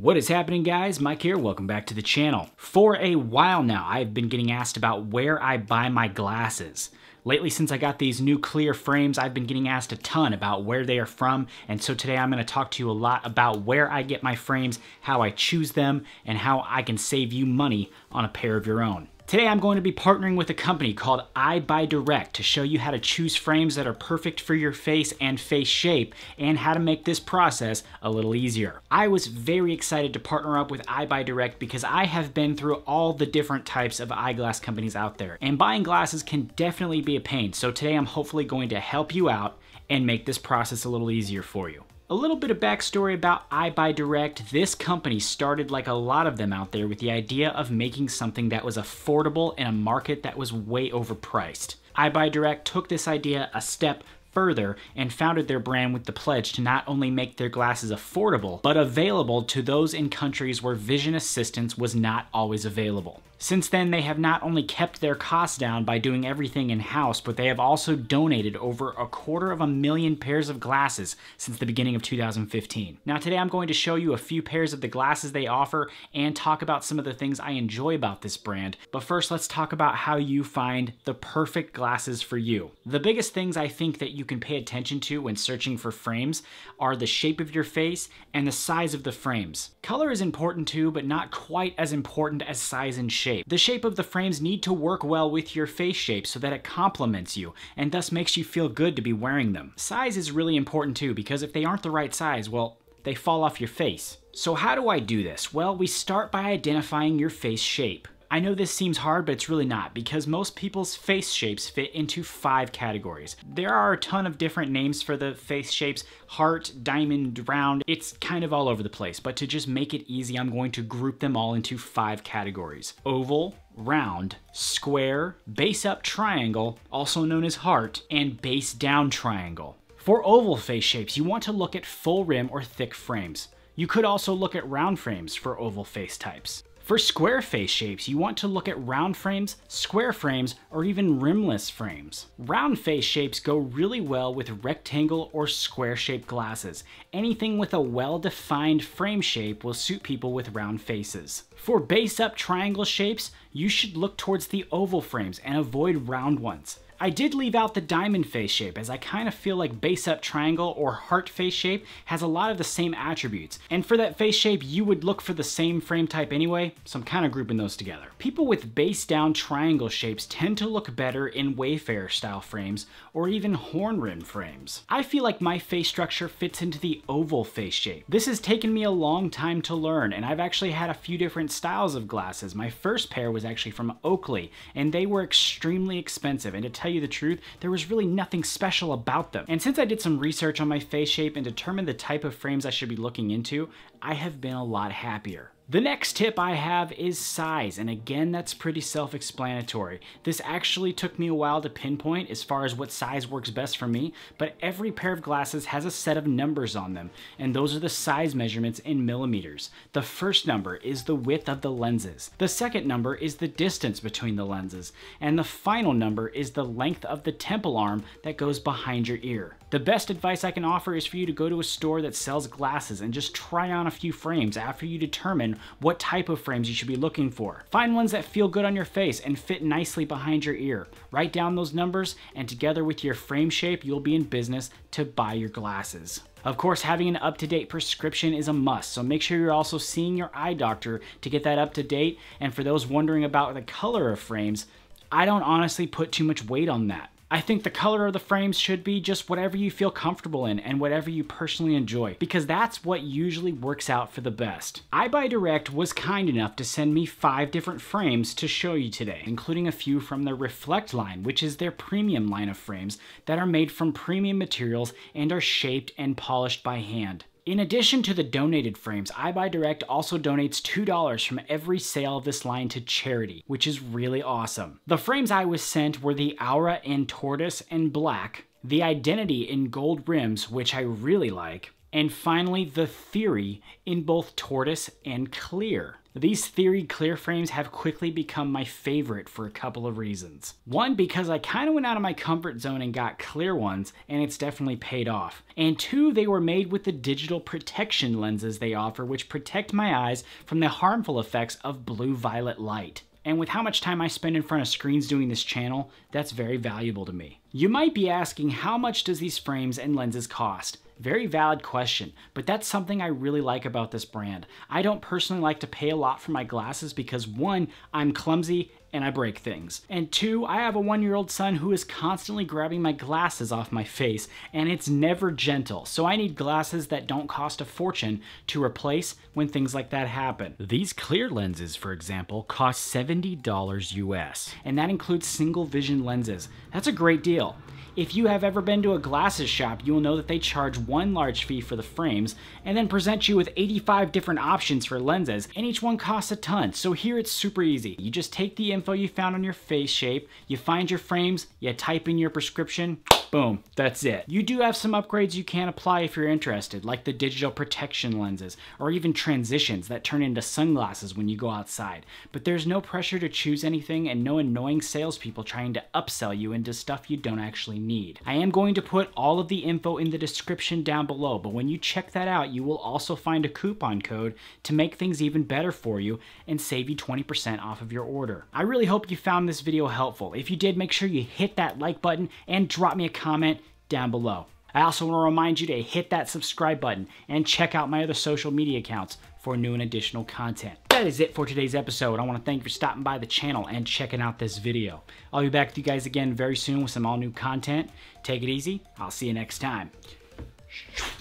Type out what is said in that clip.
What is happening guys? Mike here, welcome back to the channel. For a while now, I've been getting asked about where I buy my glasses. Lately, since I got these new clear frames, I've been getting asked a ton about where they are from, and so today I'm going to talk to you a lot about where I get my frames, how I choose them, and how I can save you money on a pair of your own. Today I'm going to be partnering with a company called EyeBuyDirect to show you how to choose frames that are perfect for your face and face shape and how to make this process a little easier. I was very excited to partner up with EyeBuyDirect because I have been through all the different types of eyeglass companies out there and buying glasses can definitely be a pain. So today I'm hopefully going to help you out and make this process a little easier for you. A little bit of backstory about EyeBuyDirect. This company started like a lot of them out there with the idea of making something that was affordable in a market that was way overpriced. EyeBuyDirect took this idea a step further and founded their brand with the pledge to not only make their glasses affordable, but available to those in countries where vision assistance was not always available. Since then, they have not only kept their costs down by doing everything in-house, but they have also donated over a quarter of a million pairs of glasses since the beginning of 2015. Now today I'm going to show you a few pairs of the glasses they offer and talk about some of the things I enjoy about this brand. But first, let's talk about how you find the perfect glasses for you. The biggest things I think that you can pay attention to when searching for frames are the shape of your face and the size of the frames. Color is important too, but not quite as important as size and shape shape. The shape of the frames need to work well with your face shape so that it complements you and thus makes you feel good to be wearing them. Size is really important too because if they aren't the right size, well, they fall off your face. So how do I do this? Well, we start by identifying your face shape. I know this seems hard, but it's really not because most people's face shapes fit into five categories. There are a ton of different names for the face shapes, heart, diamond, round, it's kind of all over the place, but to just make it easy, I'm going to group them all into five categories. Oval, round, square, base up triangle, also known as heart, and base down triangle. For oval face shapes, you want to look at full rim or thick frames. You could also look at round frames for oval face types. For square face shapes, you want to look at round frames, square frames, or even rimless frames. Round face shapes go really well with rectangle or square shaped glasses. Anything with a well-defined frame shape will suit people with round faces. For base up triangle shapes, you should look towards the oval frames and avoid round ones. I did leave out the diamond face shape as I kind of feel like base up triangle or heart face shape has a lot of the same attributes. And for that face shape, you would look for the same frame type anyway, so I'm kind of grouping those together. People with base down triangle shapes tend to look better in Wayfarer style frames or even horn rim frames. I feel like my face structure fits into the oval face shape. This has taken me a long time to learn and I've actually had a few different styles of glasses. My first pair was actually from Oakley and they were extremely expensive and to tell tell you the truth, there was really nothing special about them. And since I did some research on my face shape and determined the type of frames I should be looking into, I have been a lot happier. The next tip I have is size, and again, that's pretty self-explanatory. This actually took me a while to pinpoint as far as what size works best for me, but every pair of glasses has a set of numbers on them, and those are the size measurements in millimeters. The first number is the width of the lenses. The second number is the distance between the lenses, and the final number is the length of the temple arm that goes behind your ear. The best advice I can offer is for you to go to a store that sells glasses and just try on a few frames after you determine what type of frames you should be looking for. Find ones that feel good on your face and fit nicely behind your ear. Write down those numbers and together with your frame shape, you'll be in business to buy your glasses. Of course, having an up-to-date prescription is a must, so make sure you're also seeing your eye doctor to get that up to date. And for those wondering about the color of frames, I don't honestly put too much weight on that. I think the color of the frames should be just whatever you feel comfortable in and whatever you personally enjoy, because that's what usually works out for the best. EyeBuyDirect was kind enough to send me five different frames to show you today, including a few from the Reflect line, which is their premium line of frames that are made from premium materials and are shaped and polished by hand. In addition to the donated frames, EyeBuyDirect also donates $2 from every sale of this line to charity, which is really awesome. The frames I was sent were the Aura in Tortoise and Black, the Identity in Gold Rims, which I really like, and finally the Theory in both Tortoise and Clear. These Theory clear frames have quickly become my favorite for a couple of reasons. One, because I kind of went out of my comfort zone and got clear ones, and it's definitely paid off. And two, they were made with the digital protection lenses they offer, which protect my eyes from the harmful effects of blue-violet light. And with how much time I spend in front of screens doing this channel, that's very valuable to me. You might be asking how much does these frames and lenses cost? Very valid question, but that's something I really like about this brand. I don't personally like to pay a lot for my glasses because one, I'm clumsy and I break things. And two, I have a one year old son who is constantly grabbing my glasses off my face, and it's never gentle. So I need glasses that don't cost a fortune to replace when things like that happen. These clear lenses, for example, cost $70 US, and that includes single vision lenses. That's a great deal. If you have ever been to a glasses shop, you will know that they charge one large fee for the frames and then present you with 85 different options for lenses, and each one costs a ton. So here it's super easy. You just take the info you found on your face shape, you find your frames, you type in your prescription, boom, that's it. You do have some upgrades you can apply if you're interested, like the digital protection lenses, or even transitions that turn into sunglasses when you go outside. But there's no pressure to choose anything and no annoying salespeople trying to upsell you into stuff you don't actually need. I am going to put all of the info in the description down below, but when you check that out, you will also find a coupon code to make things even better for you and save you 20% off of your order. I really hope you found this video helpful. If you did, make sure you hit that like button and drop me a comment down below. I also want to remind you to hit that subscribe button and check out my other social media accounts for new and additional content. That is it for today's episode. I want to thank you for stopping by the channel and checking out this video. I'll be back with you guys again very soon with some all new content. Take it easy. I'll see you next time.